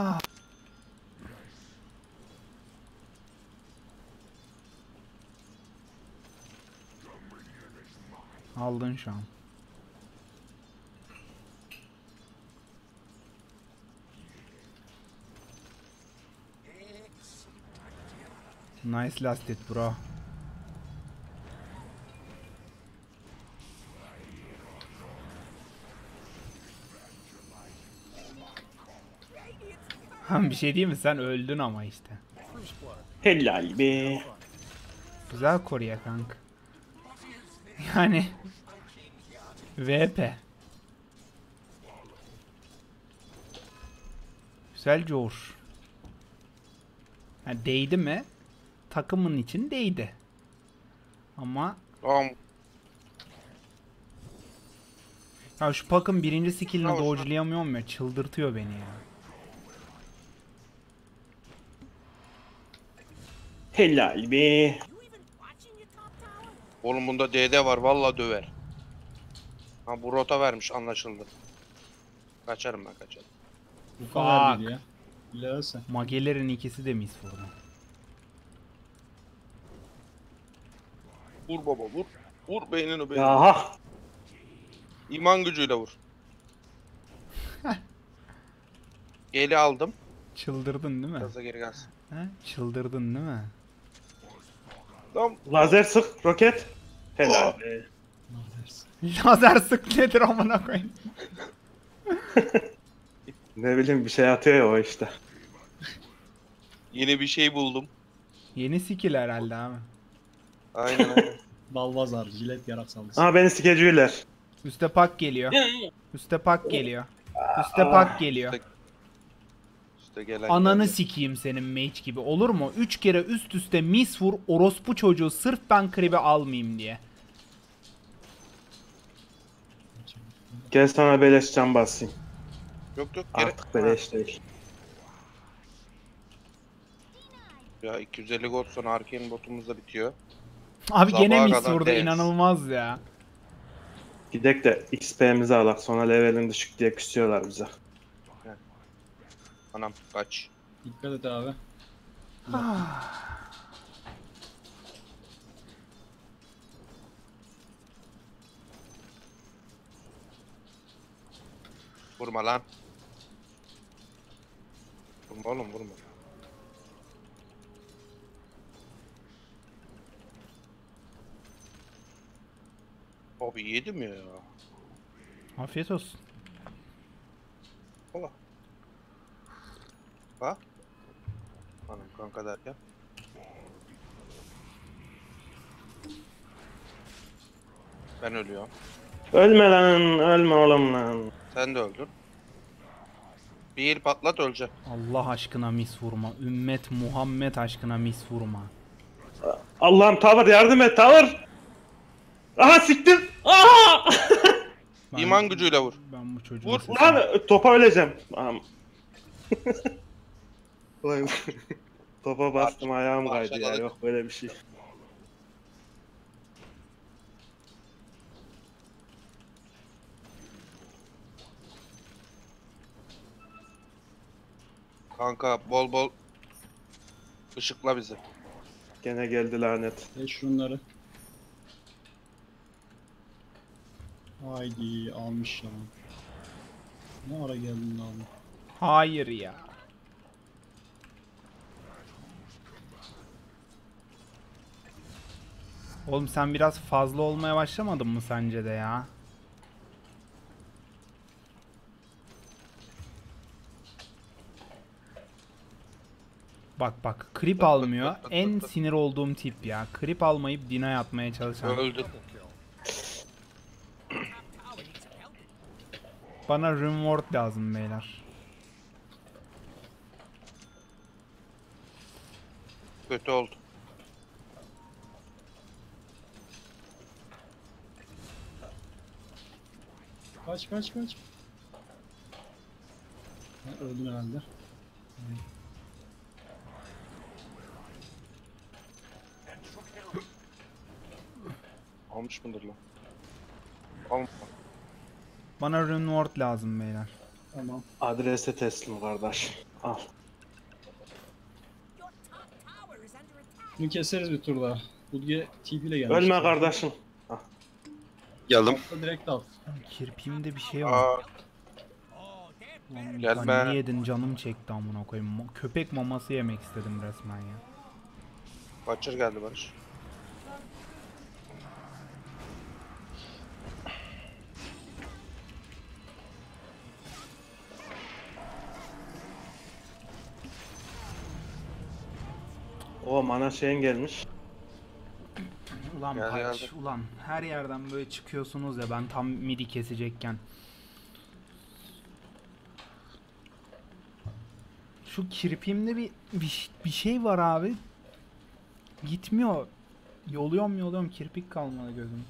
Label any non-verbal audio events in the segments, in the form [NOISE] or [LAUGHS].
Ah. Aldın şu an. Nice last hit bro. Bir şey diyeyim mi? Sen öldün ama işte. Helal be. Güzel Kore'ye kank. Yani VP. Güzel Jour. Yani değdi mi? Takımın için değdi. Ama Tamam. ya şu Pak'ın birinci skillini dodge'layamıyorum ya. Çıldırtıyor beni ya. Helal be. Oğlum bunda DD var valla döver. Ha bu rota vermiş anlaşıldı. Kaçarım ben kaçarım. Bu kadar ya. Bilirsin. Magelerin ikisi de mis vurdu. Vur baba vur. Vur beynini beynini. Aha. İman gücüyle vur. [LAUGHS] Geli aldım. Çıldırdın değil mi? Biraz da geri gelsin. He? Çıldırdın değil mi? Tamam. Lazer sık roket. Helal be. Lazer sık nedir amına koyayım? [LAUGHS] Ne bileyim bir şey atıyor ya o işte. Yeni bir şey buldum. Yeni skill herhalde abi. Aynen [LAUGHS] aynen. Balvazar, jilet yarak saldırısı. Aha beni sikeciler. Üste pak geliyor. Üste pak geliyor. Üste pak geliyor. İşte gelen Ananı geldi. sikeyim senin mage gibi. Olur mu? Üç kere üst üste mis vur orospu çocuğu sırf ben kribi almayayım diye. Gel sana beleş can basayım. Yok yok geri. Artık beleş değil. Ya 250 gold sonra arcane botumuz da bitiyor. Abi gene mis kadar vurdu dance. inanılmaz ya. Gidek de XP'mizi alak sonra levelin düşük diye küsüyorlar bize. Anam kaç. Dikkat et abi. [SIGHS] Vurma lan. Vurma oğlum vurma. Abi yedim ya. Afiyet olsun. Ola. Ha? Hanım kanka derken. Ben ölüyorum. Ölme lan ölme oğlum lan. Sen de öldün. Bir patlat ölecek. Allah aşkına mis vurma. Ümmet Muhammed aşkına mis vurma. Allah'ım tavır yardım et tavır. Aha siktim. Aha! Ben- İman gücüyle vur. Ben bu çocuğu Vur, Lan topa öleceğim. Ulan, [LAUGHS] topa bastım ayağım kaydı ya yok böyle bir şey. Kanka bol bol ışıkla bizi. Gene geldi lanet. Ve şunları. Haydi almış ya. Ne ara geldin aldın? Hayır ya. Oğlum sen biraz fazla olmaya başlamadın mı sence de ya? Bak bak creep almıyor. En sinir olduğum tip ya. Creep almayıp dina atmaya çalışan. Öldü. Bana reward lazım beyler. Kötü oldu. Kaç kaç kaç. Ha, öldün herhalde. Almış mıdır lan? Almış. Bana reward lazım beyler. Tamam. Adrese teslim kardeş. Al. Bunu keseriz bir tur daha. Budge TP ile gelmiş. Ölme kardeşim. Geldim. Atla direkt al. Kirpiğimde bir şey var. Aa, Lan Gel sen be. niye yedin canım çekti amına koyayım. Köpek maması yemek istedim resmen ya. Butcher geldi Barış. O mana şeyin gelmiş. Ulan Geldi, Paç, geldi. ulan her yerden böyle çıkıyorsunuz ya ben tam midi kesecekken. Şu kirpiğimde bir, bir bir şey var abi. Gitmiyor. Yoluyorum yoluyorum kirpik kalmadı gözüm.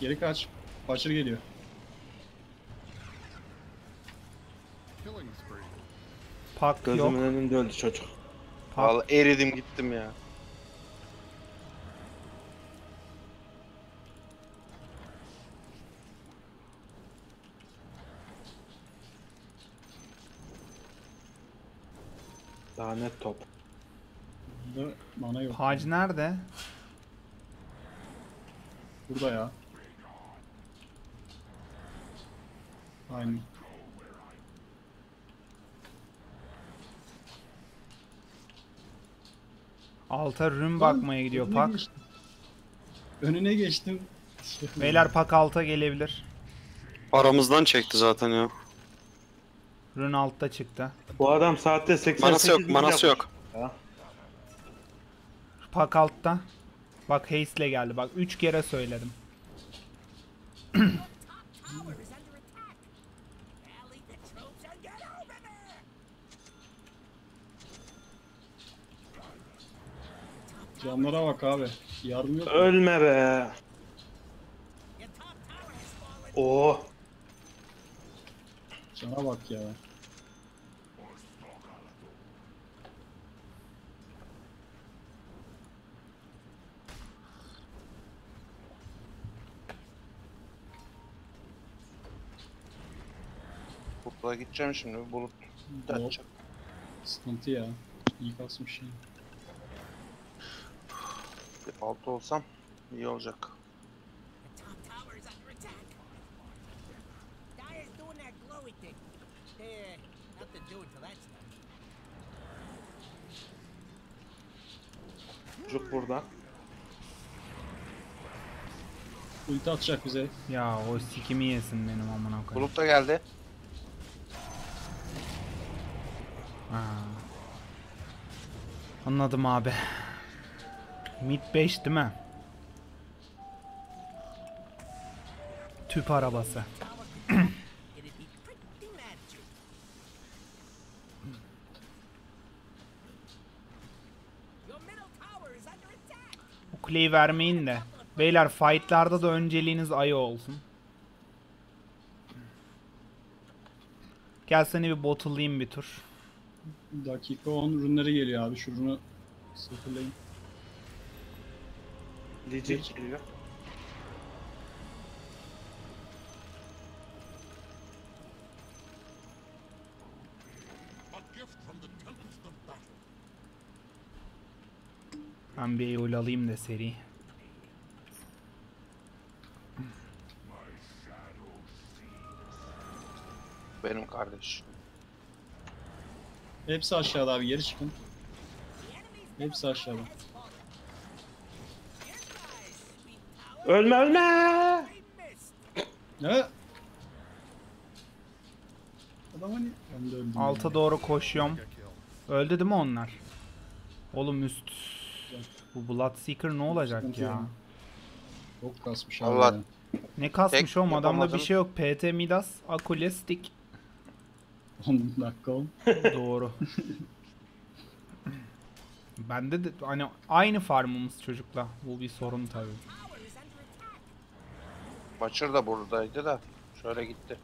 Geri kaç. Başır geliyor. Pak Gözümün yok. önünde öldü çocuk. Pak Vallahi eridim gittim ya. Lanet top. Burada mana yok. Pac nerede? Burada ya. Aynen. Alta rün bakmaya gidiyor önüne Pak. geçtim. Önüne geçtim. Beyler Pak alta gelebilir. Aramızdan çekti zaten ya. Rün altta çıktı. Bu adam saatte 88 Manası yok, manası yok. Ya. Pak altta. Bak Haste'le geldi. Bak 3 kere söyledim. Canlara bak abi. Yardım yok. Ölme be. Oo. Cana bak ya. Bulut'a gideceğim şimdi. Bulut atacak. sıkıntı ya. İyi kasmış ya. Bir altı olsam iyi olacak. Çocuk burada. Ulti atacak bize. Ya o sikimi yesin benim amına koyayım. Bulut da geldi. Ha. Anladım abi. Mid 5 değil mi? Tüp arabası. Bu kuleyi vermeyin de. Beyler fightlarda da önceliğiniz ayı olsun. Gel seni bir bottle'layayım bir tur. Dakika 10 ürünleri geliyor abi. Şu ürünü sıfırlayın. Licik geliyor. Ben bir Eol alayım da seri. Benim kardeş. Hepsi aşağıda abi. Geri çıkın. Hepsi aşağıda. Ölme ölme. Ne? Adam hani ben de öldüm. Alta doğru koşuyorum. Öldü değil mi onlar? Oğlum üst. Bu Bloodseeker ne olacak Sıkıntı ya? yok. Çok kasmış abi. Allah- ya. Ne kasmış Tek oğlum adamda bir şey yok. PT Midas, Akule Stick. 10 dakika 10. [LAUGHS] Doğru. Bende de hani aynı farmımız çocukla. Bu bir sorun tabii. Butcher da buradaydı da. Şöyle gitti.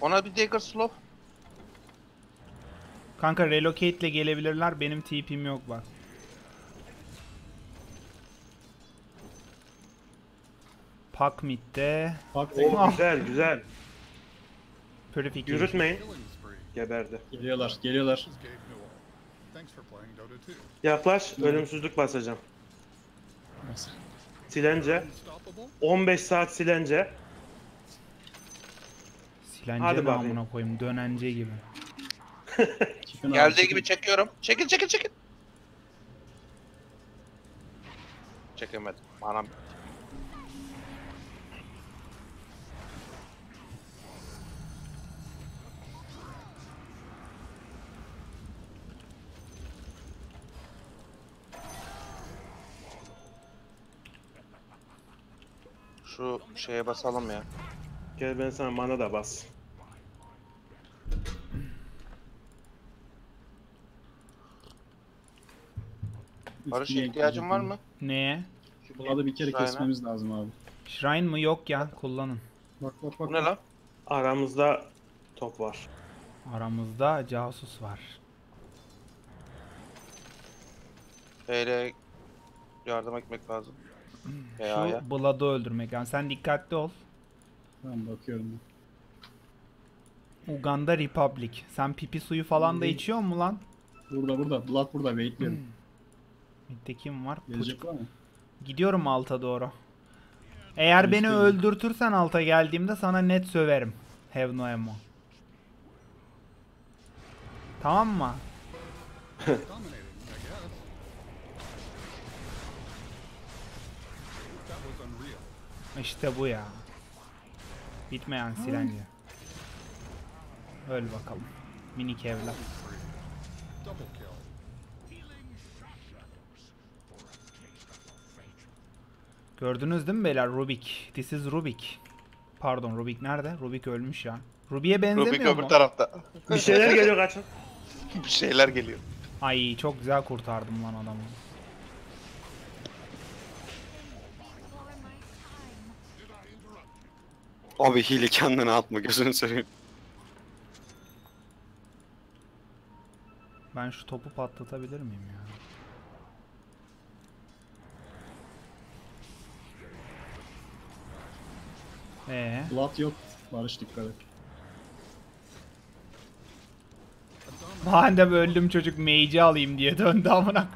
Ona bir Dagger Slow. Kanka relocate ile gelebilirler. Benim TP'm yok bak. Pak midde. Bak Oh, güzel güzel. Purification. Yürütmeyin. Geberdi. geliyorlar geliyorlar. This is Gabe Newell. Thanks for playing Dota 2. Yaklaş. Ölümsüzlük basacağım. Silence. Unstoppable? 15 saat silence. Silence Hadi bakayım. amına koyayım. Dönence gibi. [LAUGHS] Çıkın abi, Geldiği çıkın. gibi çekiyorum. Çekil çekil çekil. Çekemedim. Anam. Şu şeye basalım ya. Gel ben sana mana da bas. Barış Üstüne ihtiyacın var mı? Neye? Şu Vlad'ı bir kere Şuraya. kesmemiz lazım abi. Shrine mı? Yok ya. Kullanın. Bak bak bak. Bu ne lan? Aramızda top var. Aramızda casus var. Hele yardım etmek lazım. Ya ya. Şu Blood'ı öldürmek. Yani sen dikkatli ol. Tamam bakıyorum. Uganda Republic. Sen pipi suyu falan da içiyor mu lan? Burada burada. Vlad burada. Bekliyorum. Midde kim var? Gelecek var mı? Gidiyorum alta doğru. Eğer beni İstedim. öldürtürsen alta geldiğimde sana net söverim. Have no ammo. Tamam mı? [LAUGHS] İşte bu ya. Bitmeyen silence. Öl bakalım. Minik evlat. Double kill. Gördünüz değil mi beyler Rubik? This is Rubik. Pardon Rubik nerede? Rubik ölmüş ya. Rubik'e benzemiyor Rubik mu? öbür tarafta. Bir şeyler geliyor kaçın. [LAUGHS] Bir şeyler geliyor. Ay çok güzel kurtardım lan adamı. Abi hile kendine atma gözünü seveyim. Ben şu topu patlatabilir miyim ya? Ee, Vlad yok. Barış dikkat et. madem öldüm çocuk mage'i alayım diye döndü amına.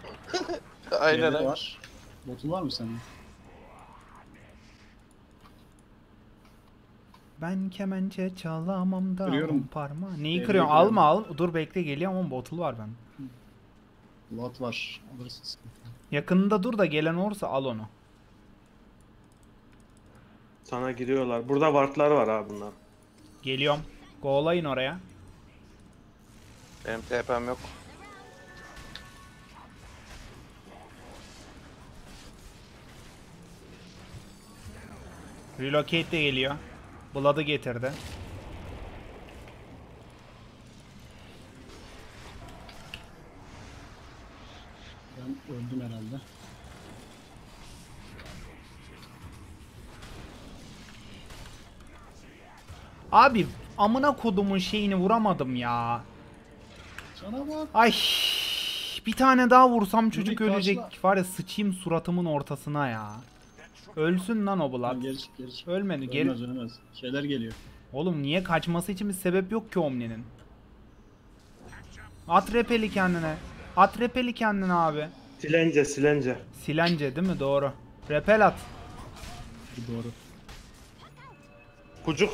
[LAUGHS] Aynen öyle. var. Botun var mı senin? Ben kemençe çalamam da Kırıyorum. parmağı. Neyi Elini kırıyorsun? kırıyorum. Alma al. Dur bekle geliyor ama bottle var ben. Vlad var. Alırsın. Yakınında dur da gelen olursa al onu. Sana giriyorlar. Burada wardlar var abi bunlar. Geliyorum. Go'layın oraya. Benim TP'm yok. Relocate de geliyor. Blood'ı getirdi. Ben öldüm herhalde. Abi amına kodumun şeyini vuramadım ya. Sana bak. Ay bir tane daha vursam çocuk karşıla. ölecek. Var ya sıçayım suratımın ortasına ya. Ölsün lan o Blood. Lan Geri çık geri çık. Ölmedi geri. Ölmez ölmez. Şeyler geliyor. Oğlum niye kaçması için bir sebep yok ki Omni'nin. At repeli kendine. At repeli kendine abi. Silence silence. Silence değil mi? Doğru. Repel at. Bu doğru. Pucuk.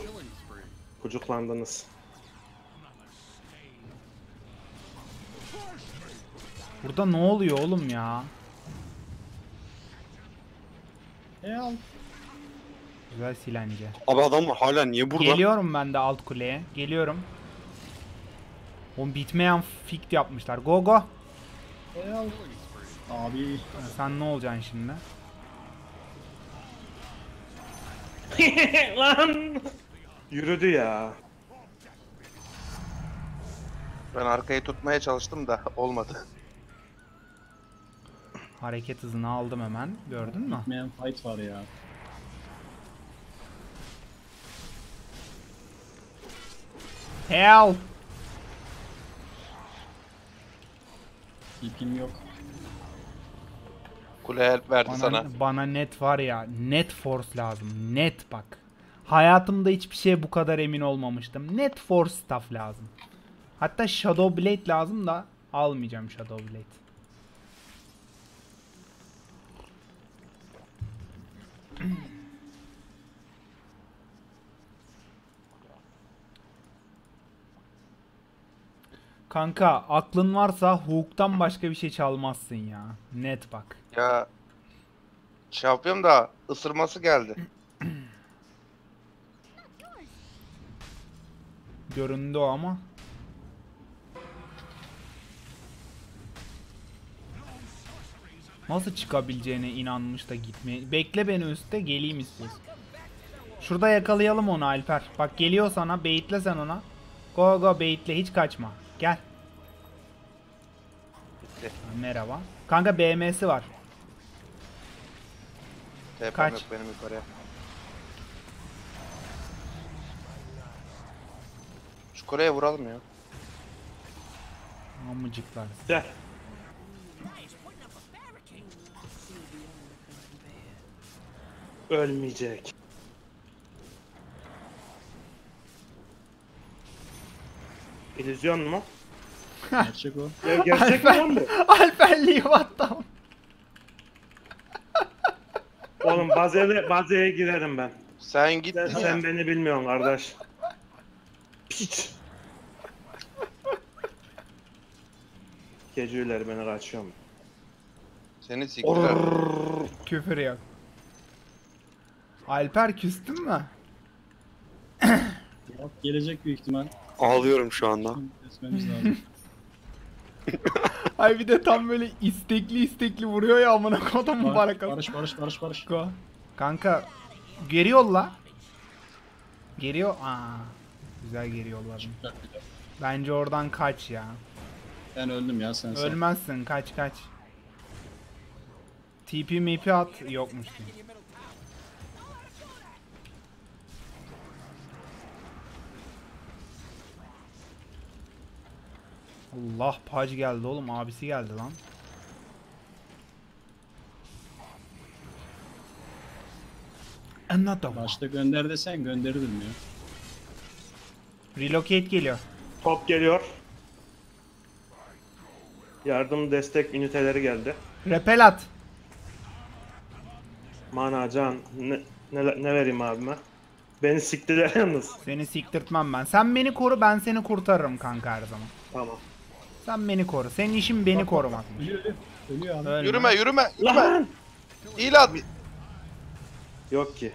Pucuklandınız. Burada ne oluyor oğlum ya? E al. Güzel silence. Abi adamlar hala niye burada? Geliyorum ben de alt kuleye. Geliyorum. Oğlum bitmeyen fikt yapmışlar. Go go. E al. Abi. Sen ne olacaksın şimdi? [LAUGHS] Lan! Yürüdü ya. Ben arkayı tutmaya çalıştım da [LAUGHS] olmadı. Hareket hızını aldım hemen. Gördün mü? Man fight var ya. Hell. TP'm yok. Kule help verdi Bana, sana. bana net var ya net force lazım. Net bak. Hayatımda hiçbir şeye bu kadar emin olmamıştım. Net force stuff lazım. Hatta Shadow Blade lazım da almayacağım Shadow Blade. [CLEARS THROAT] Kanka aklın varsa Hook'tan başka bir şey çalmazsın ya. Net bak. Ya şey yapıyorum da ısırması geldi. Göründü o ama. Nasıl çıkabileceğine inanmış da gitmeye. Bekle beni üstte geleyim istiyorsun. Şurada yakalayalım onu Alper. Bak geliyor sana baitle sen ona. Go go baitle hiç kaçma. Gel. Bitti. Merhaba. Kanka BM'si var. TP'm Kaç? yok benim yukarıya. Şu kuleye vuralım ya. Amıcıklar. Gel. Ölmeyecek. İllüzyon mu? Gerçek o. Ya gerçek mi lan bu? Alper Lee what the- Oğlum bazeye, bazeye girerim ben. Sen git Sen, sen beni bilmiyorsun kardeş. Piç. Geceler beni kaçıyorum. Seni siktiler. Küfür yok. Alper küstün mü? [COUGHS] Yok, gelecek büyük ihtimal. Ağlıyorum şu anda. Kesmemiz lazım. [LAUGHS] [LAUGHS] Ay bir de tam böyle istekli istekli vuruyor ya amına kodum Bar- mübarek barış barış barış barış. Go. Kanka geri yolla. Geri yol. Aa, güzel geri yolladım. Bence oradan kaç ya. Ben öldüm ya sen sen. Ölmezsin kaç kaç. TP mp at yokmuş. Allah pac geldi oğlum abisi geldi lan. One. Başta gönder desen gönderirdim ya. Relocate geliyor. Top geliyor. Yardım destek üniteleri geldi. Repel at. Mana can ne, ne, ne vereyim abime? Beni siktiler yalnız. Seni siktirtmem ben. Sen beni koru ben seni kurtarırım kanka her zaman. Tamam. Sen beni koru. Senin işin beni korumak. Yürüme yürüme. yürüme. Lan! İlat. Yok ki.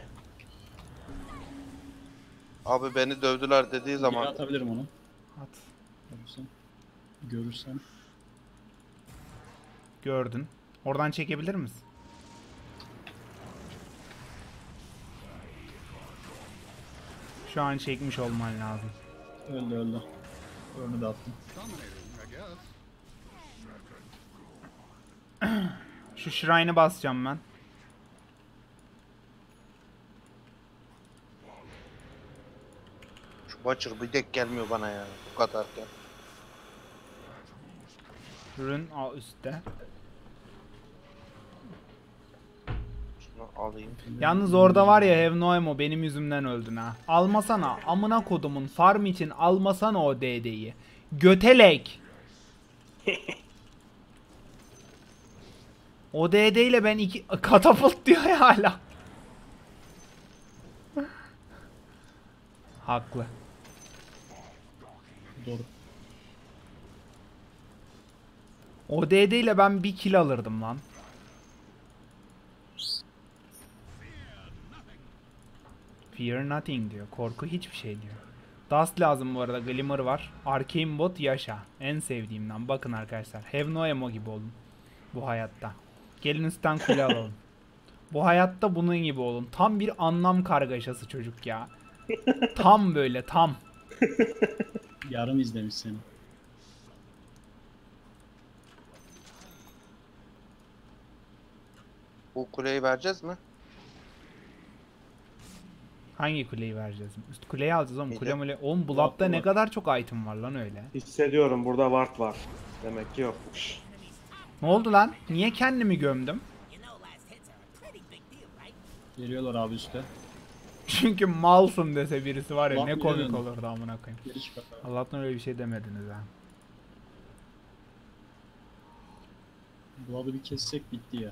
Abi beni dövdüler dediği zaman atabilirim onu. At. Görürsem. Görürsem. Gördün. Oradan çekebilir misin? Şu an çekmiş olman lazım. Öldü öldü. Önü de attım. [CLEARS THROAT] Şu shrine'ı basacağım ben. şu Butcher bir dek gelmiyor bana ya. Bu kadarken. Ürün al üstte. Şunu alayım. Yalnız orada var ya Have No Ammo benim yüzümden öldün ha. Almasana amına kodumun farm için almasana o DD'yi. Götelek. [LAUGHS] o DD ile ben iki katapult diyor ya hala. [LAUGHS] Haklı. Doğru. O DD ile ben bir kill alırdım lan. Fear nothing diyor. Korku hiçbir şey diyor. Dust lazım bu arada. Glimmer var. Arcane bot yaşa. En sevdiğimden. Bakın arkadaşlar. Have no ammo gibi olun. Bu hayatta. Gelin üstten kule [LAUGHS] alalım. Bu hayatta bunun gibi olun. Tam bir anlam kargaşası çocuk ya. Tam böyle tam. [LAUGHS] Yarım izlemiş seni. Bu kuleyi vereceğiz mi? Hangi kuleyi vereceğiz? Üst kuleyi alacağız oğlum. Kule mule. Oğlum Blood'da ne kadar çok item var lan öyle. Hissediyorum burada ward var. Demek ki yokmuş. Ne oldu lan? Niye kendimi gömdüm? Geliyorlar abi üstte. [LAUGHS] Çünkü malsın dese birisi var ya Lan ne komik olurdu amına koyayım. Allah'tan öyle bir şey demediniz ha. Adı bir kessek bitti ya.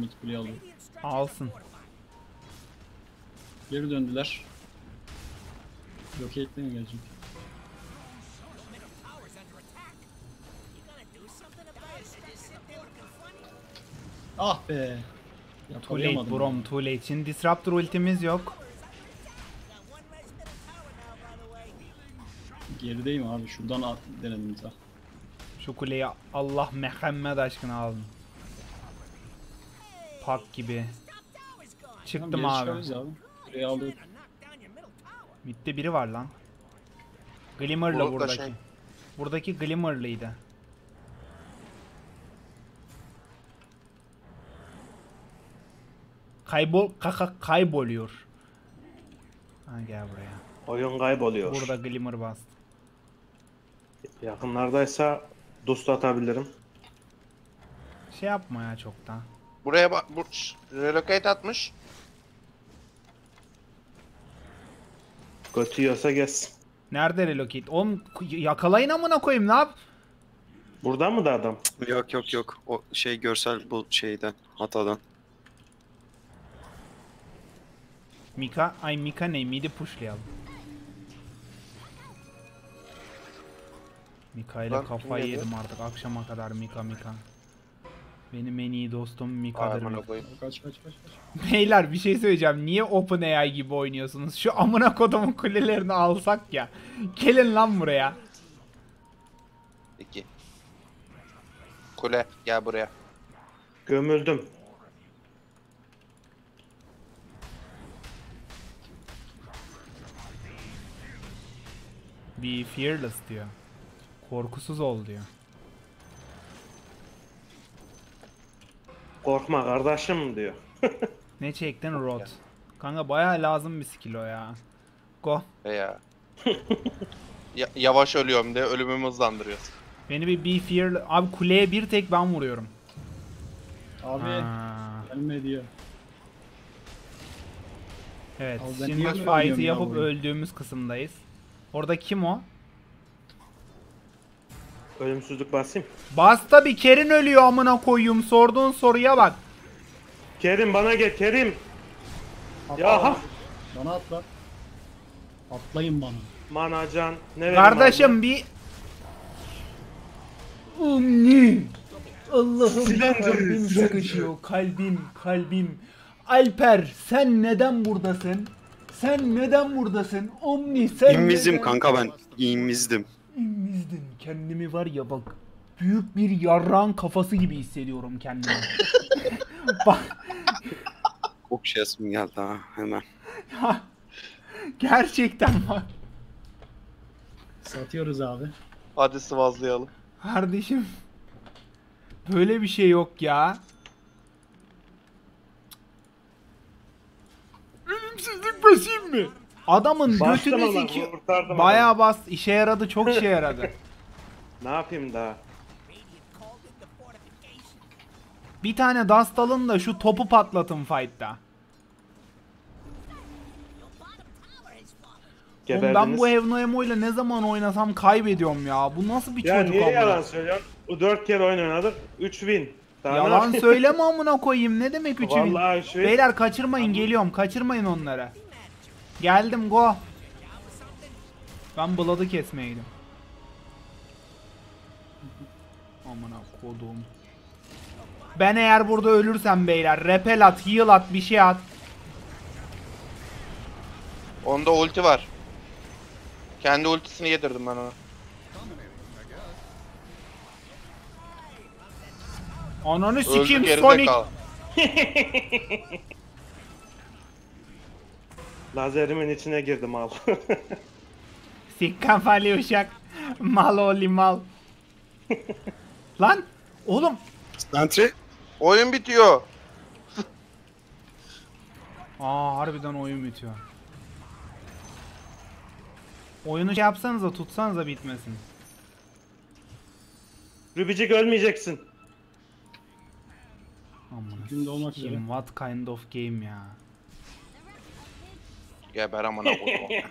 something about it or just sit there looking funny? Ah be! Too late brom ya. too late. Şimdi disruptor ultimiz yok. Gerideyim abi. Şuradan at denedim daha. Şu kuleyi Allah Muhammed aşkına alın. Pak gibi. Çıktım Tamam, abi. abi. Aldık. Mid'de biri var lan. Glimmer'lı Bulut'la buradaki. şey. Buradaki Glimmer'lıydı. Kaybol kaka kayboluyor. Ha gel buraya. Oyun kayboluyor. Burada Glimmer bastı. Yakınlardaysa dost atabilirim. Şey yapma ya çoktan. Buraya bak. Bu, relocate atmış. Götü yiyorsa gelsin. Nerede relocate? Oğlum yakalayın amına koyayım ne yap? Burada mı da adam? Yok yok yok. O şey görsel bu şeyden hatadan. Mika, ay Mika ne? Midi pushlayalım. Mika ile kafayı yedim artık akşama kadar Mika Mika. Benim en iyi dostum Mika'dır. Amına koyayım. Kaç kaç kaç kaç. Beyler bir şey söyleyeceğim. Niye OpenAI gibi oynuyorsunuz? Şu amına kodumun kulelerini alsak ya. Gelin lan buraya. İki. Kule gel buraya. Gömüldüm. Be fearless diyor. Korkusuz ol diyor. Korkma kardeşim diyor. Ne çektin rot? Kanka bayağı lazım bir skill o ya. Go. Be ya. Ya- yavaş ölüyorum diye ölümümü hızlandırıyorsun. Beni bir be fearless... Abi kuleye bir tek ben vuruyorum. Abi Ha. gelme diyor. Evet, Abi şimdi fight'ı ya yapıp oyunu? öldüğümüz kısımdayız. Orada kim o? Ölümsüzlük basayım. Basta bir Kerin ölüyor amına koyayım. Sorduğun soruya bak. Kerim bana gel Kerim. Atla. Ya ha. Bana atla. Atlayın bana. Manacan. Ne Kardeşim bir... Umni. Allah'ım kalbim sıkışıyor. Kalbim, kalbim. Alper sen neden buradasın? Sen neden buradasın? Omni sen İmmizdim neden- kanka ben. İmmizdim. İmmizdin. Kendimi var ya bak. Büyük bir yarran kafası gibi hissediyorum kendimi. [LAUGHS] bak Çok şeysim geldi ha hemen. gerçekten bak. Satıyoruz abi. Hadi sıvazlayalım. Kardeşim. Böyle bir şey yok ya. Ölümsüzlük basayım mı? Adamın Bastım götünü ama siki... kurtardım Bayağı bas. işe yaradı. Çok işe [LAUGHS] yaradı. Ne yapayım daha? Bir tane dust alın da şu topu patlatın fight'ta. Oğlum Geberdiniz. ben bu Evno Emo ile ne zaman oynasam kaybediyorum ya. Bu nasıl bir Ya çocuk niye amına? yalan söylüyorsun? Bu 4 kere oynadık. 3 win. Daha ne Yalan yapayım? [LAUGHS] söyleme amına koyayım. Ne demek üçü bin? Vallahi üç win. Beyler kaçırmayın geliyorum. Kaçırmayın onları. Geldim go. Ben Blood'ı kesmeye gidiyorum. Amına kodum. Ben eğer burada ölürsem beyler repel at, heal at, bir şey at. Onda ulti var. Kendi ultisini yedirdim ben ona. Ananı geride Sonic. [LAUGHS] Lazerimin içine girdim al. [LAUGHS] Sik kafalı uşak. Mal oli mal. Lan oğlum Sentry. Oyun bitiyor. Aa harbiden oyun bitiyor. Oyunu şey yapsanıza tutsanıza bitmesin. Rübicik ölmeyeceksin. Olmak sikeyim, üzere. what kind of game ya. Geber amına koyayım.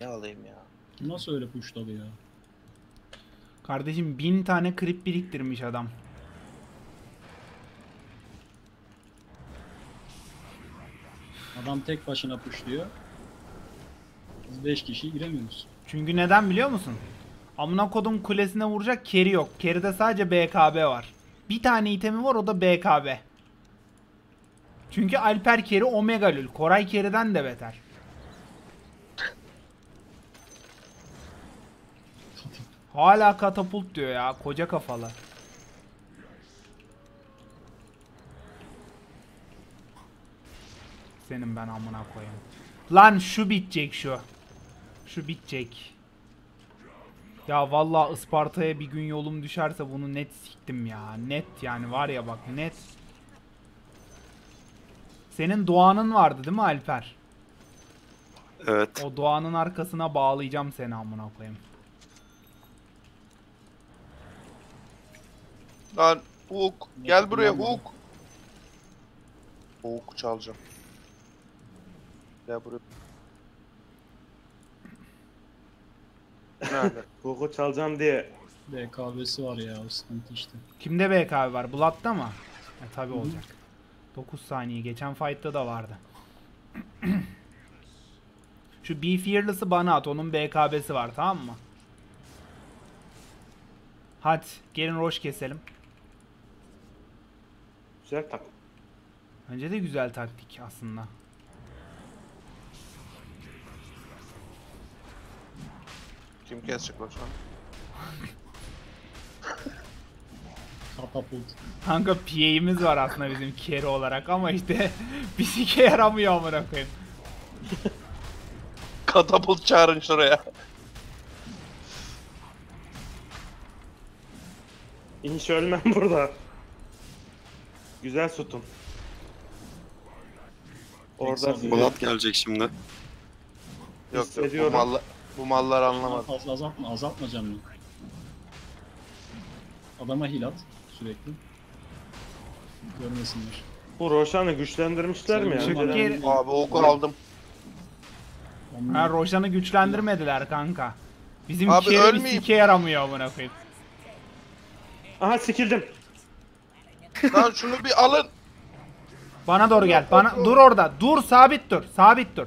Ne alayım ya? Nasıl öyle pushladı ya? Kardeşim bin tane krip biriktirmiş adam. Adam tek başına pushluyor. Biz 5 kişi giremiyoruz. Çünkü neden biliyor musun? Amına kodum kulesine vuracak keri yok. Keride sadece BKB var. Bir tane itemi var o da BKB. Çünkü Alper keri Omega Lül. Koray keriden de beter. Hala katapult diyor ya koca kafalı. Senin ben amına koyayım. Lan şu bitecek şu. Şu bitecek. Ya vallahi Isparta'ya bir gün yolum düşerse bunu net siktim ya. Net yani var ya bak net. Senin doğanın vardı değil mi Alper? Evet. O doğanın arkasına bağlayacağım seni amına koyayım. Lan Hook gel buraya Hook. Hook çalacağım. Gel buraya. Nerede? Gogo çalacağım diye. BKB'si var ya o sıkıntı işte. Kimde BKB var? Blood'da mı? E tabi olacak. 9 saniye. Geçen fight'ta da vardı. [CLEARS THROAT] Şu Be Fearless'ı bana at. Onun BKB'si var tamam mı? Hadi gelin Roş keselim. Güzel tak. Bence de güzel taktik aslında. Kim kesecek şu an? Katapult. Kanka PA'imiz var aslında bizim carry olarak ama işte [LAUGHS] bir sike yaramıyor amına koyayım. Katapult çağırın şuraya. İnş ölmem burada. Güzel sütun. Orada. Bulat gelecek şimdi. Yok yok bu Hissediyorum. mallar, bu mallar anlamadı. Fazla azaltma, azaltma canını. Adama heal at sürekli. Görmesinler. bu Roşan'ı güçlendirmişler mi ya? Sen Çok Önceden- geri- Abi Hook'u aldım. Onlar Ha Rojan'ı güçlendirmediler kanka. Bizim Abi carry bir ölmeyeyim. sike yaramıyor amına koyayım. Aha sikildim. Lan şunu bir alın. Bana doğru gel. Bana dur orada. Dur sabit dur. Sabit dur.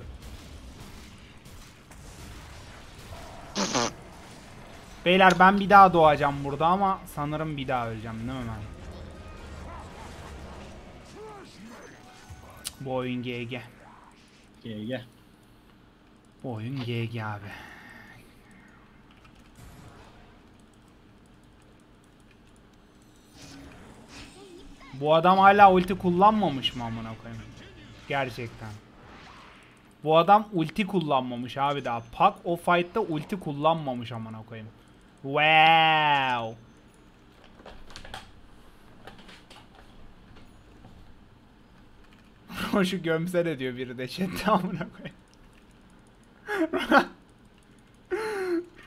Beyler ben bir daha doğacağım burada ama sanırım bir daha öleceğim değil mi ben? Bu oyun GG. GG. Bu oyun GG abi. Bu adam hala ulti kullanmamış mı amına koyayım? Gerçekten. Bu adam ulti kullanmamış abi daha. Pak o fight'ta ulti kullanmamış amına koyayım. Wow. [LAUGHS] Şu gömsene diyor biri de chatte [LAUGHS] amına koyayım. [LAUGHS]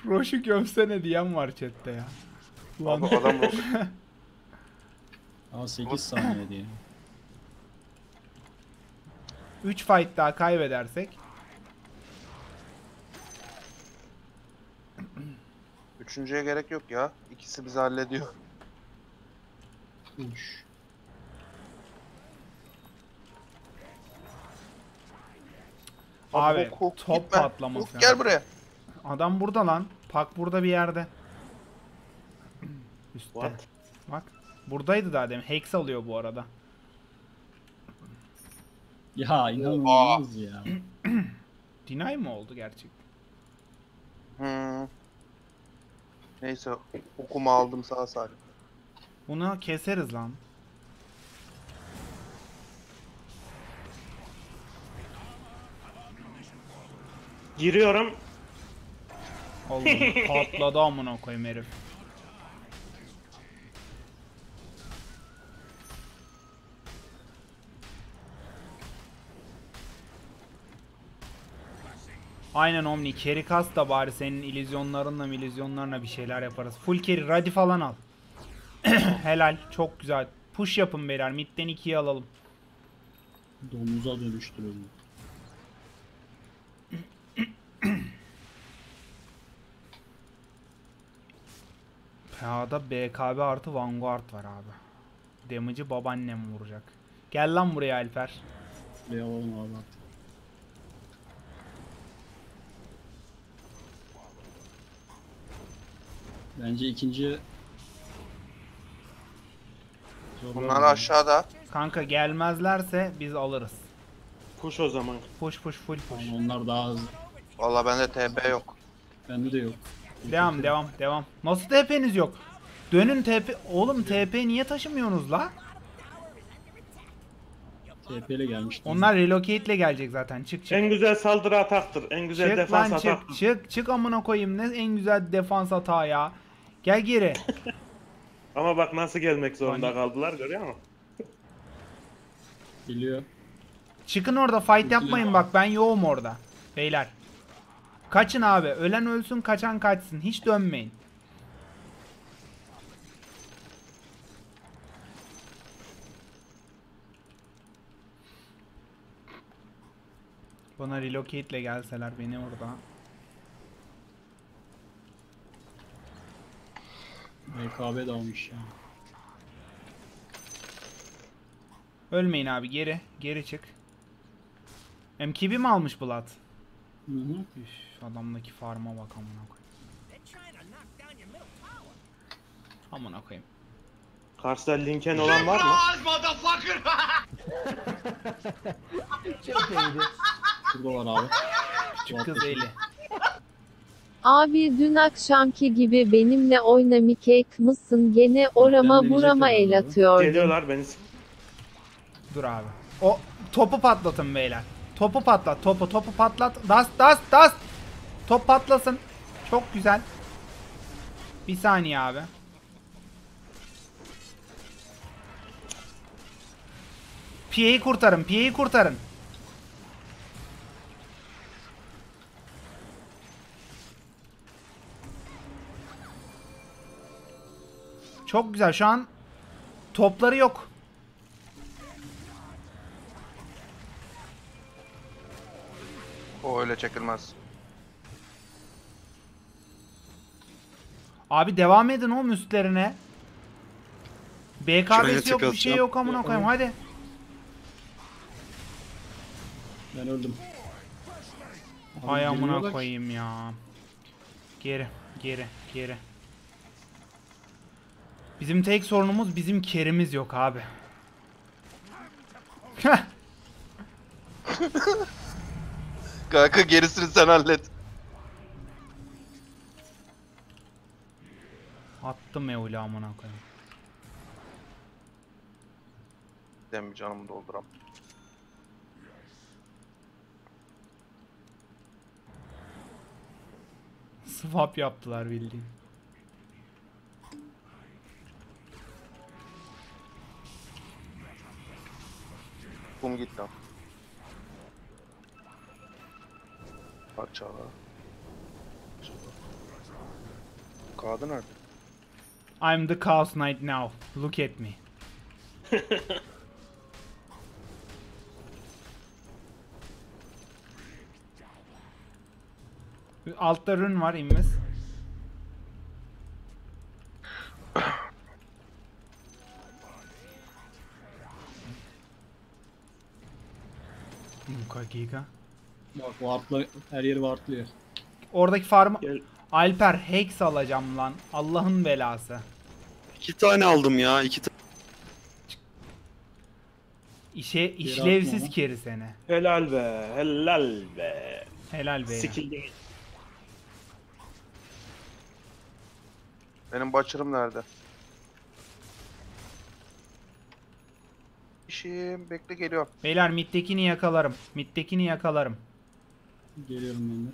Roşu gömsene diyen var chatte ya. Ulan Abi adam. Aa 8 saniye diye. 3 fight daha kaybedersek Üçüncüye gerek yok ya. İkisi bizi hallediyor. Uş. Abi Hook, hook, top gitme. patlaması. Hook, gel buraya. Adam burada lan. Pak burada bir yerde. Üstte. What? Bak. Buradaydı daha demin. Hex alıyor bu arada. Ya inanılmaz ya. [CLEARS THROAT] Deny mi oldu gerçekten? Hmm. Neyse hukumu aldım sağ salim. Bunu keseriz lan. Giriyorum. Oldu. Patladı amına koyayım herif. Aynen Omni. Carry kas da bari senin illüzyonlarınla illüzyonlarına bir şeyler yaparız. Full carry. Ready falan al. [COUGHS] Helal. Çok güzel. Push yapın beyler. Mid'den 2'yi alalım. Domuza dönüştürüldü. [COUGHS] P'da BKB artı Vanguard var abi. Damage'ı babaannem vuracak. Gel lan buraya Alper. Alalım abi Bence ikinci Zorlar Bunlar aşağıda. Kanka gelmezlerse biz alırız. Push o zaman. Push push full push. Ama onlar daha hızlı. Valla bende TP yok. Bende de yok. Devam devam devam. Nasıl TP'niz yok? Dönün TP. Oğlum TP niye taşımıyorsunuz la? TP ile gelmiştim. Onlar relocate ile gelecek zaten. Çık çık. En güzel saldırı ataktır. En güzel Çık defans lan ataktır. çık çık çık amına koyayım ne en güzel defans hata ya. Gel geri. Ama bak nasıl gelmek zorunda Hani- kaldılar görüyor musun? Geliyor. Çıkın orada fight yapmayın bak ben yoğum orada. Beyler. Kaçın abi. Ölen ölsün kaçan kaçsın. Hiç dönmeyin. Bana relocate ile gelseler beni orada. BKB de almış ya. Ölmeyin abi geri. Geri çık. MKB mi almış Blood? Hı hı. Üf, adamdaki farma bak amına koyayım. Amına koyayım. Karşıda Lincoln olan var mı? [LAUGHS] Şurada var abi. Küçük kız eli. Abi dün akşamki gibi benimle oynamik mısın gene orama burama el abi. atıyordun. Geliyorlar beni. s- Dur abi. O topu patlatın beyler. Topu patlat. Topu topu patlat. Das das das. Top patlasın. Çok güzel. Bir saniye abi. Piye'yi kurtarın. Piye'yi kurtarın. Çok güzel. Şu an topları yok. O öyle çekilmez. Abi devam edin o üstlerine. BKB'si yok bir şey yok amına koyayım hadi. Ben öldüm. Hay amına koyayım ya. Geri geri geri. Bizim tek sorunumuz bizim kerimiz yok abi. Kanka gerisini sen hallet. Attım Eul'ü amına koyayım. Dem canımı dolduram. Swap yaptılar bildiğin. Kum git lan. Parçala. Kağıdı nerede? I'm the Chaos Knight now. Look at me. [LAUGHS] Altta rün var inmez. Giga giga. Bak warpla her yeri warplıyor. Oradaki farmı... Gel. Alper Hex alacağım lan. Allah'ın belası. İki tane aldım ya. iki tane. İşe işlevsiz keri seni. Helal be. Helal be. Helal be. Sikildi. Benim Butcher'ım nerede? İşim bekle geliyor. Beyler middekini yakalarım. Middekini yakalarım. Geliyorum ben de.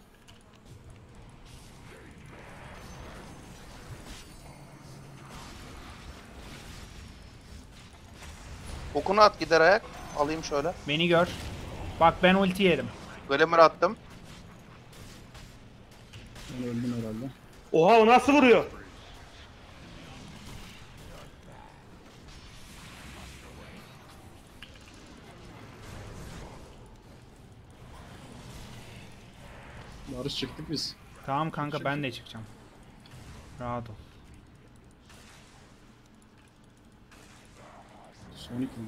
Okunu at gider ayak. Alayım şöyle. Beni gör. Bak ben ulti yerim. Glimmer attım. Ben öldüm herhalde. Oha o nasıl vuruyor? Barış çıktık biz. Tamam kanka ben de çıkacağım. Rahat ol. Sonic mi?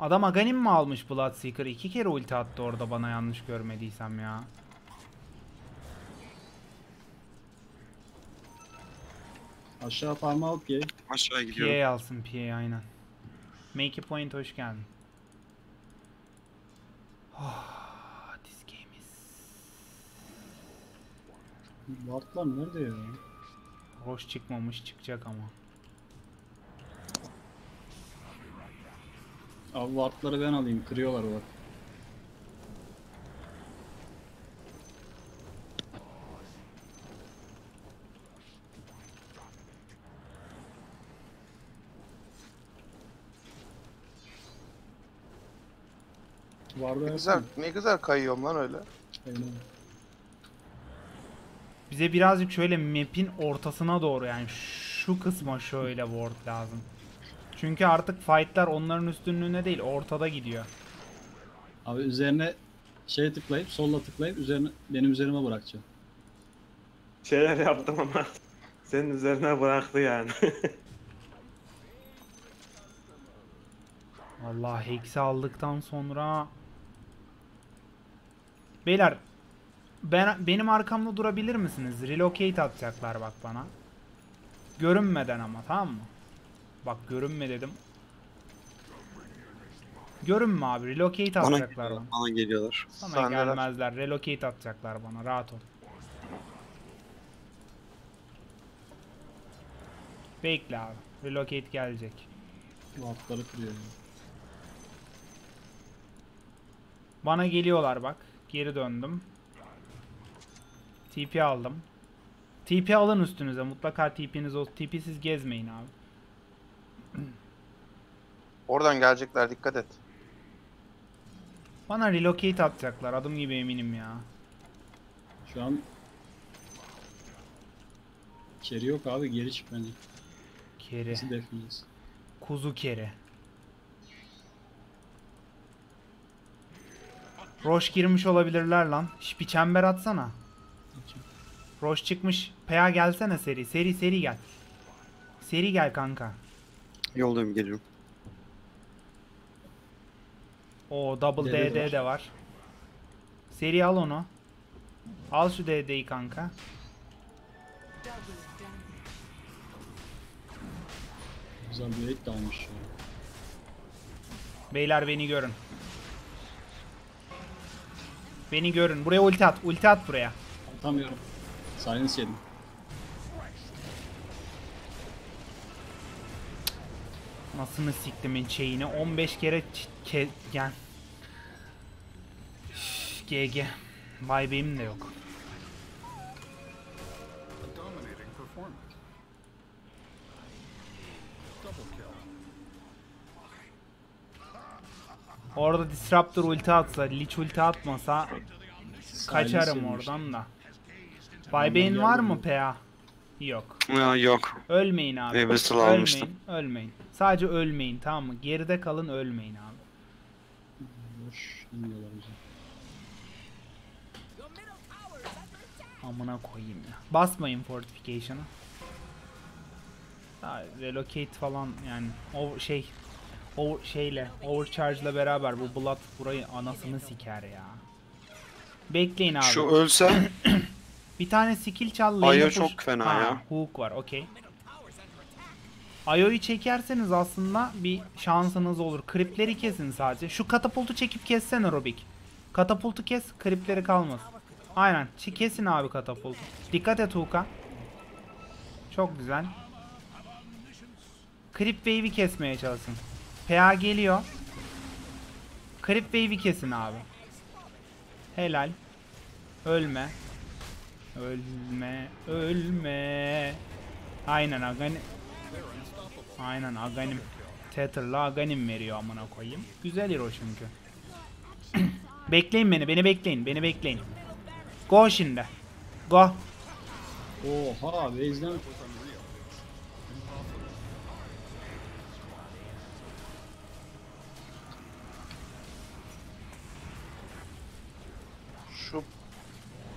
Adam Aghanim mi almış Bloodseeker? İki kere ulti attı orada bana yanlış görmediysem ya. Aşağı parmağı alıp gel. Aşağı gidiyorum. PA alsın PA aynen. Make a point hoş geldin. Oh, this game is... Wardlar nerede ya? Hoş çıkmamış çıkacak ama. Abi wardları ben alayım. Kırıyorlar bak. Ne güzel, son. ne güzel kayıyorum lan öyle. Aynen. Bize birazcık şöyle map'in ortasına doğru yani şu kısma şöyle ward lazım. Çünkü artık fight'lar onların üstünlüğüne değil ortada gidiyor. Abi üzerine şey tıklayıp solla tıklayıp üzerine benim üzerime bırakacağım. Şeyler yaptım ama [LAUGHS] senin üzerine bıraktı yani. Allah Hex'i aldıktan sonra Beyler ben benim arkamda durabilir misiniz? Relocate atacaklar bak bana. Görünmeden ama tamam mı? Bak görünme dedim. Görünme abi. Relocate Bana atacaklar bana. Bana geliyorlar. Sana Sendeler. gelmezler. Relocate atacaklar bana. Rahat ol. Bekle abi. Relocate gelecek. Wardları kırıyor. Bana geliyorlar bak. Geri döndüm. TP aldım. TP alın üstünüze. Mutlaka TP'niz olsun. TP'siz gezmeyin abi. Oradan gelecekler dikkat et. Bana relocate atacaklar. Adım gibi eminim ya. Şu an Keri yok abi geri çık bence. Keri. Kuzu keri. Roş girmiş olabilirler lan. Şş, bir çember atsana. Roş çıkmış. PA gelsene seri. Seri seri gel. Seri gel kanka. Yoldayım geliyorum. O double DD DD var. de var. Seri al onu. Al şu DD'yi kanka. Güzel bir de almış. Beyler beni görün. Beni görün. Buraya ulti at. Ulti at buraya. Atamıyorum. Silence yedim. Nasıl siktimin şeyini 15 kere ke yani. GG. Vay benim de yok. Orada Disruptor ulti atsa, Lich ulti atmasa kaçarım oradan da. Buybane'in var mı PA? Yok. Ya yok. Ölmeyin abi. Whistle almıştım. Ölmeyin, ölmeyin. Sadece ölmeyin tamam mı? Geride kalın ölmeyin abi. Amına koyayım ya. Basmayın fortification'a. Ha, relocate falan yani o şey o şeyle overcharge'la beraber bu blood burayı anasını siker ya. Bekleyin abi. Şu ölse [CLEARS THROAT] Bir tane skill çal. Ayo çok fena Ha, ya. Hook var okey. Ayo'yu çekerseniz aslında bir şansınız olur. Kripleri kesin sadece. Şu katapultu çekip kessene Robik. Katapultu kes, kripleri kalmasın. Aynen. Kesin abi katapultu. Dikkat et Hook'a. Çok güzel. Krip wave'i kesmeye çalışın. PA geliyor. Krip wave'i kesin abi. Helal. Ölme. Ölme, ölme. Aynen Agani. Aynen Aganim. Tether'la Aganim veriyor amına koyayım. Güzel hero çünkü. [CLEARS THROAT] bekleyin beni, beni bekleyin, beni bekleyin. Go şimdi. Go. Oha base'den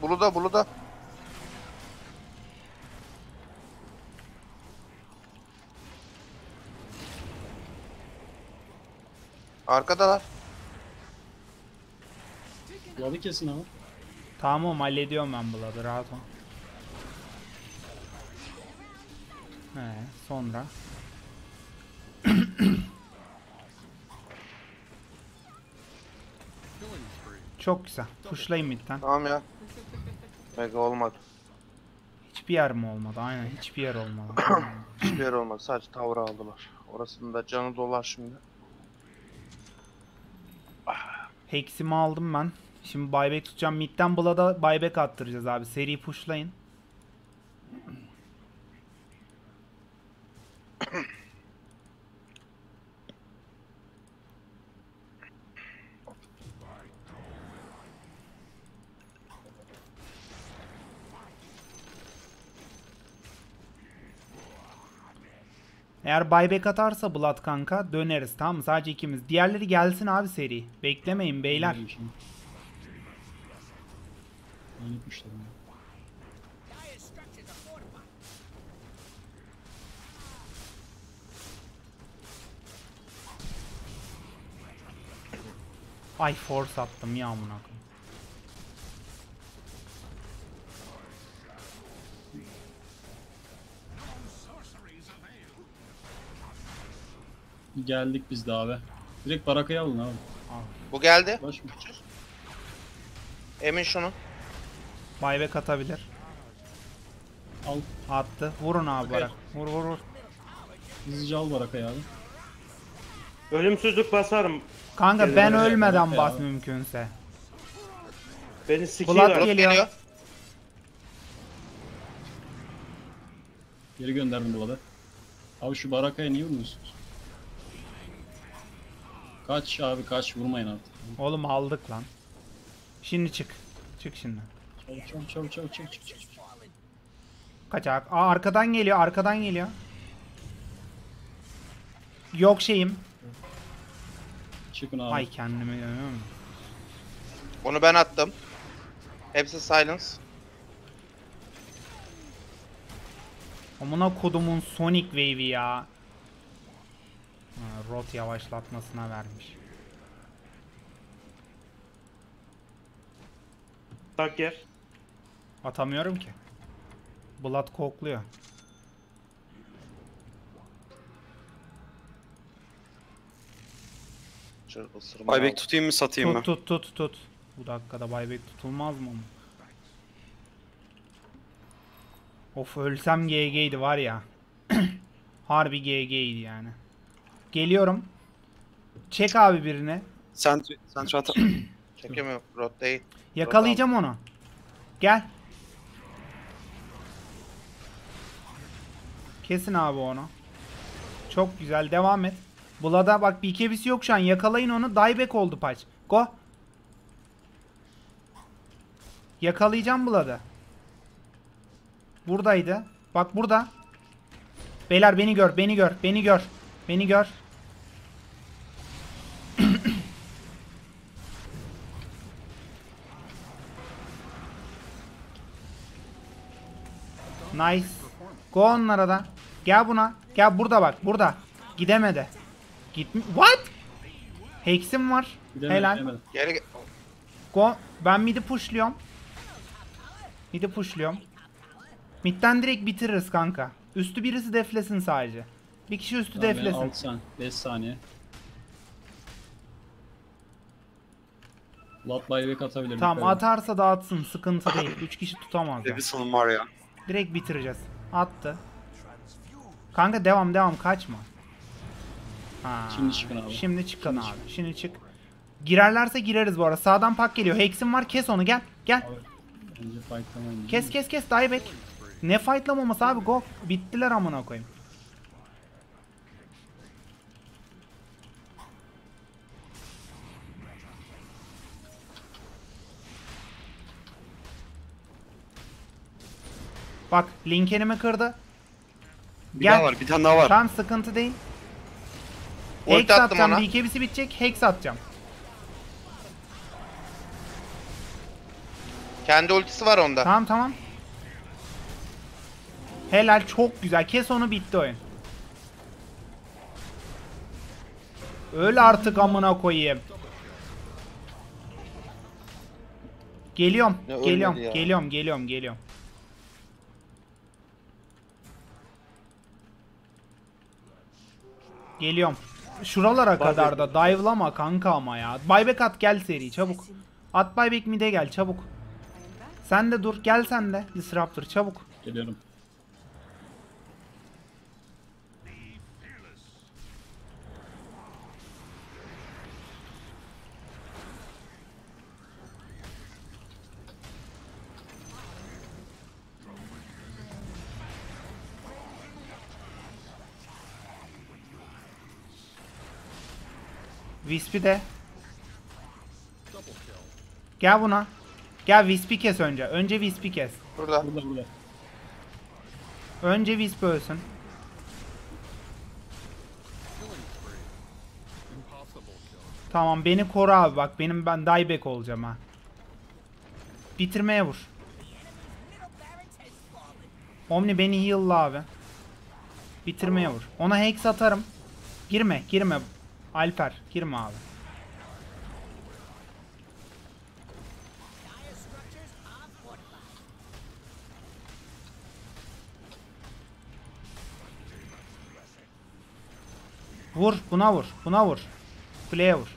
Buluda buluda. Arkadalar. Blood'ı kesin abi. Tamam oğlum hallediyorum ben Blood'ı rahat ol. He, sonra. [CLEARS THROAT] Çok güzel. Pushlayın midden. Tamam ya. Mega olmadı. Hiçbir yer mi olmadı? Aynen hiçbir yer olmadı. [COUGHS] Hiçbir yer olmadı. Sadece tavra aldılar. Orasının da canı dolar şimdi. Hex'imi aldım ben. Şimdi buyback tutacağım. Mid'den Blood'a buyback attıracağız abi. Seri pushlayın. Eğer buyback atarsa Blood kanka döneriz tamam? Sadece ikimiz. Diğerleri gelsin abi seri. Beklemeyin beyler. Gitmişler. ya. Ay force attım ya amına koyayım. Geldik biz de abi. Direkt barakayı alın abi. Bu geldi. Baş mı? Emin şunu. Buyback atabilir. Al. Attı. Vurun abi Okey. bırak. Vur vur vur. Hızlıca al barakayı abi. Ölümsüzlük basarım. Kanka ben geliyor. ölmeden Ya. bas mümkünse. Beni. Bulat Drop Geliyor. geliyor. Geri gönderdim Blood'ı. Abi şu barakaya niye vurmuyorsunuz? Kaç abi kaç vurmayın artık. Oğlum aldık lan. Şimdi çık. Çık şimdi. Çabuk çabuk çabuk çabuk çabuk çabuk. çabuk. Kaçak. Aa arkadan geliyor. Arkadan geliyor. Yok şeyim. Çıkın abi. Ay kendimi görüyorum. Onu ben attım. Hepsi silence. Amına kodumun Sonic Wave'i ya. Rot yavaşlatmasına vermiş. Tak yer. Atamıyorum ki. Blood kokluyor. Buyback tutayım mı satayım mı? Tut tut tut tut. Bu dakikada buyback tutulmaz mı? Of ölsem GG'ydi var ya. [CLEARS THROAT] Harbi GG'ydi yani. Geliyorum. Çek abi birini. Sen sen şu at [CLEARS THROAT] Çekemiyorum. Rot değil. Yakalayacağım onu. Gel. Kesin abi onu. Çok güzel devam et. Blood'a bak BKB'si yok şu an. Yakalayın onu. Dieback oldu paç. Go. Yakalayacağım Blood'ı. Buradaydı. Bak burada. Beyler beni gör, beni gör, beni gör. Beni gör. Nice. Go onlara da. Gel buna. Gel burada bak. Burada. Gidemedi. Gitmi... What? Hex'im var. Gidemedi, Helal. gidemedi. Geri ge- Go. Ben midi pushluyorum. Midi pushluyorum. Midden direkt bitiririz kanka. Üstü birisi deflesin sadece. Bir kişi üstü Tamam, deflesin. 6 saniye. 5 saniye. Lat buyback atabilirim. Tamam edin. atarsa dağıtsın. Sıkıntı değil. 3 kişi tutamaz. ya. Levison'un var ya. Direkt bitireceğiz. Attı. Kanka devam devam kaçma. Ha. Şimdi çıkın abi. Şimdi çıkın abi. Şimdi çık. Girerlerse gireriz bu arada. Sağdan pak geliyor. Hex'im var. Kes onu gel. Gel. Fightlamayın. Kes kes kes. Dieback. Ne fightlamaması abi go. Bittiler amına koyayım. Bak linkenimi kırdı. Bir daha var, bir tane daha var. Tamam sıkıntı değil. Ulti Hex attım atacağım. ona. BKB'si bitecek. Hex atacağım. Kendi ultisi var onda. Tamam tamam. Helal çok güzel. Kes onu bitti oyun. Öl artık amına koyayım. Geliyorum. Ne ölmedi geliyorum. ya? Geliyorum. Geliyorum. Geliyorum. Geliyorum. Şuralara kadar da dive'lama kanka ama ya. Buyback at gel seri çabuk. At buyback mid'e gel çabuk. Sen de dur gel sen de Disruptor çabuk. Geliyorum. Wispy de. Gel buna. Gel Wispy kes önce. Önce Wispy kes. Burada. Burada burada. Önce Wispy ölsün. Tamam beni koru abi bak benim ben dieback olacağım ha. Bitirmeye vur. Omni beni heal'la abi. Bitirmeye vur. Ona hex atarım. Girme girme. Alper girme abi. Vur buna vur. Buna vur. Kuleye vur.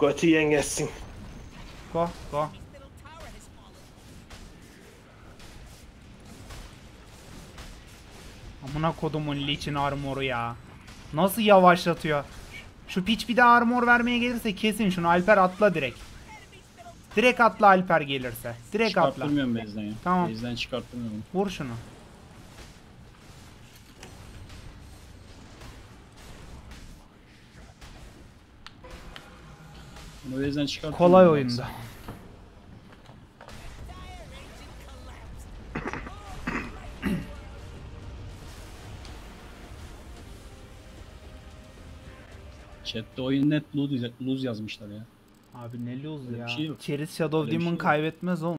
Götü yengesin. Go go. Amına kodumun Lich'in armoru ya. Nasıl yavaşlatıyor. Şu piç bir de armor vermeye gelirse kesin şunu Alper atla direkt. Direkt atla Alper gelirse. Direkt atla. Çıkarttırmıyorum base'den ya. Tamam. Base'den çıkarttırmıyorum. Vur şunu. Bunu base'den çıkarttırmıyorum. Kolay oyunda. Chat'te oyun net lose, lose yazmışlar ya. Abi ne lose Öyle ya. şey yok. Cherish Shadow Öyle bir Demon şey kaybetmez oğlum.